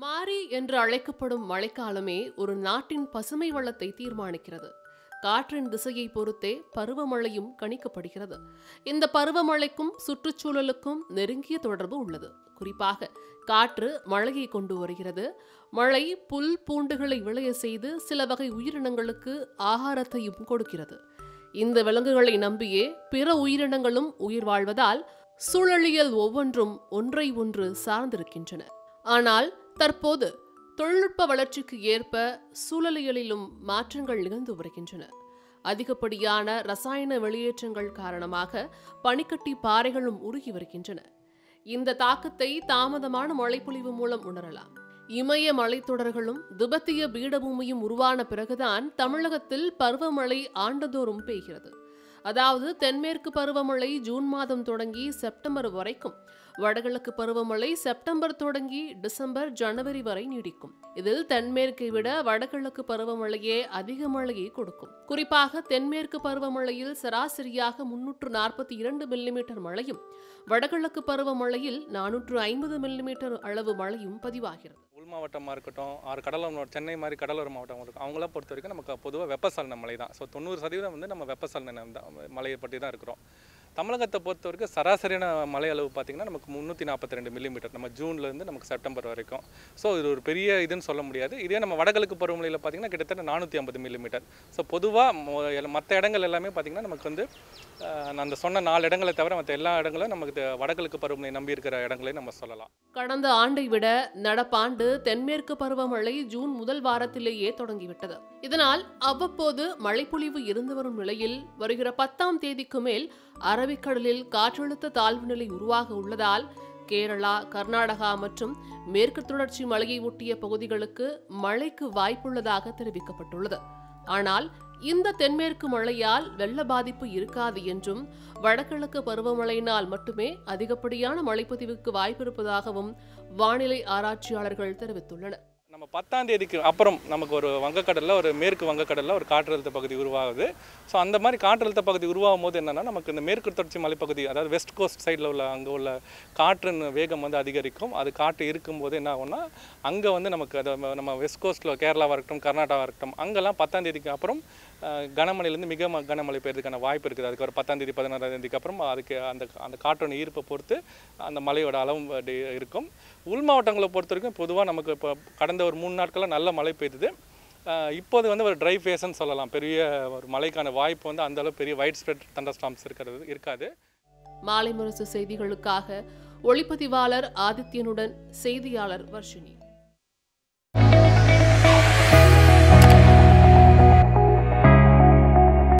மாரி என்று அழைக்கப்படும் மழைக்காலமே ஒரு நாட்டின் பசுமை வளத்தை தீர்மானிக்கிறது. காற்றின் திசையை பொறுத்தே பருவமழையும் கணிக்கப்படுகிறது. இந்த பருவமழைக்கும் சுற்றுச்சூழலுக்கும் நெருங்கிய தொடர்பு உள்ளது. குறிப்பாக காற்று மழையை கொண்டு வருகிறது. மழை புல் பூண்டுகளை விளைய செய்து சில வகை உயிரினங்களுக்கு ஆகாரத்தையும் கொடுக்கிறது. இந்த விலங்குகளை நம்பியே பிற உயிரினங்களும் உயிர் வாழ்வதால் சூழலியல் ஒவ்வொன்றும் ஒன்றை ஒன்று சார்ந்திருக்கின்றன. ஆனால் தற்போது தொழில்நுட்ப வளர்ச்சிக்கு ஏற்ப சூழலியலிலும் மாற்றங்கள் நிகழ்ந்து வருகின்றன. அதிகப்படியான ரசாயன வெளியேற்றங்கள் காரணமாக பனிக்கட்டி பாறைகளும் உருகி வருகின்றன. இந்த தாக்கத்தை தாமதமான மழைப்பொழிவு மூலம் உணரலாம். இமய மலைத்தொடர்களும் திபெத்திய பீடபூமியும் உருவான பிறகுதான் தமிழகத்தில் பருவமழை ஆண்டுதோறும் பெய்கிறது. அதாவது தென்மேற்கு பருவமழை ஜூன் மாதம் தொடங்கி செப்டம்பர் வரைக்கும். வடகிழக்கு பருவமழை செப்டம்பர் தொடங்கி டிசம்பர் ஜனவரி வரை நீடிக்கும். இதில் தென்மேற்கை விட வடகிழக்கு பருவமழையே அதிக மழையை கொடுக்கும். குறிப்பாக தென்மேற்கு பருவமழையில் சராசரியாக முன்னூற்று நாற்பத்தி இரண்டு மில்லிமீட்டர் மழையும் வடகிழக்கு பருவமழையில் நானூற்று ஐம்பது மில்லிமீட்டர் அளவு மழையும் பதிவாகிறது. உள் மாவட்டமாக இருக்கட்டும் ஆறு கடலோர சென்னை மாதிரி கடலோர மாவட்டம் இருக்கும் அவங்கள பொறுத்த வரைக்கும் நமக்கு பொதுவாக வெப்பசலன மலை தான். ஸோ தொண்ணூறு சதவீதம் வந்து நம்ம வெப்பசலன தான் மழையை பற்றி தான் இருக்கிறோம். தமிழகத்தை பொறுத்த வரைக்கும் சராசரியான மழை அளவு பார்த்திங்கன்னா நமக்கு முந்நூற்றி நாற்பத்தி ரெண்டு மில்லிமீட்டர் நம்ம ஜூன்லேருந்து நமக்கு செப்டம்பர் வரைக்கும். ஸோ இது ஒரு பெரிய இதுன்னு சொல்ல முடியாது. இதே நம்ம வடகிழக்கு பருவமழையில் பார்த்திங்கன்னா கிட்டத்தட்ட நானூற்றி ஐம்பது மில்லிமீட்டர் ஸோ பொதுவாக மற்ற இடங்கள் எல்லாமே பார்த்திங்கன்னா நமக்கு வந்து நான் அந்த சொன்ன நாலு இடங்களை தவிர மற்ற எல்லா இடங்களும் நமக்கு வடகிழக்கு பருவமழை நம்பி இருக்கிற இடங்களையும் நம்ம சொல்லலாம். கடந்த ஆண்டை விட நடப்பாண்டு தென்மேற்கு பருவமழை ஜூன் முதல் வாரத்திலேயே தொடங்கிவிட்டது. இதனால் அவ்வப்போது மழைப்பொழிவு இருந்து வரும் நிலையில் வருகிற பத்தாம் தேதிக்கு மேல் அரபிக்கடலில் காற்றழுத்த தாழ்வு நிலை உருவாக உள்ளதால் கேரளா கர்நாடகா மற்றும் மேற்கு தொடர்ச்சி மலையை ஒட்டிய பகுதிகளுக்கு மழைக்கு வாய்ப்புள்ளதாக தெரிவிக்கப்பட்டுள்ளது. ஆனால் இந்த தென்மேற்கு மழையால் வெள்ள பாதிப்பு இருக்காது என்றும் வடகிழக்கு பருவமழையினால் மட்டுமே அதிகப்படியான மழைப்பதிவுக்கு வாய்ப்பிருப்பதாகவும் வானிலை ஆராய்ச்சியாளர்கள் தெரிவித்துள்ளனர். நம்ம பத்தாம் தேதிக்கு அப்புறம் நமக்கு ஒரு வங்கக்கடலில் ஒரு மேற்கு வங்கக்கடலில் ஒரு காற்றழுத்த பகுதி உருவாகுது. ஸோ அந்த மாதிரி காற்றழுத்த பகுதி உருவாகும் போது என்னென்னா நமக்கு இந்த மேற்கு தொடர்ச்சி மலைப்பகுதி அதாவது வெஸ்ட் கோஸ்ட் சைடில் உள்ள அங்கே உள்ள காற்றின் வேகம் வந்து அதிகரிக்கும். அது காற்று இருக்கும்போது என்ன ஆகும்னா அங்கே வந்து நமக்கு அதை நம்ம வெஸ்ட் கோஸ்ட்டில் கேரளாவாக இருக்கட்டும் கர்நாடகாவாக இருக்கட்டும் அங்கெல்லாம் பத்தாம் தேதிக்கு அப்புறம் கனமழையிலேருந்து மிக ம- கனமழை பெய்யறதுக்கான வாய்ப்பு இருக்குது. அதுக்கு ஒரு பத்தாம் தேதி பதினாறாம் தேதிக்கு அப்புறம் அதுக்கு அந்த அந்த காற்றோட ஈர்ப்பை பொறுத்து அந்த மலையோட அளவும் அப்படி இருக்கும். உள் மாவட்டங்களை பொறுத்த வரைக்கும் பொதுவாக நமக்கு இப்போ கடந்த ஒரு மூணு நாட்களாக நல்ல மழை பெய்தது. இப்போது வந்து ஒரு ட்ரை ஃபேஸ்ன்னு சொல்லலாம். பெரிய ஒரு மழைக்கான வாய்ப்பு வந்து அந்தளவு பெரிய வைட் ஸ்ப்ரெட் தண்டர் ஸ்டாம்ஸ் இருக்கிறது இருக்காது. மாலை முரசு செய்திகளுக்காக ஒளிப்பதிவாளர் ஆதித்யனுடன் செய்தியாளர் வர்ஷினி.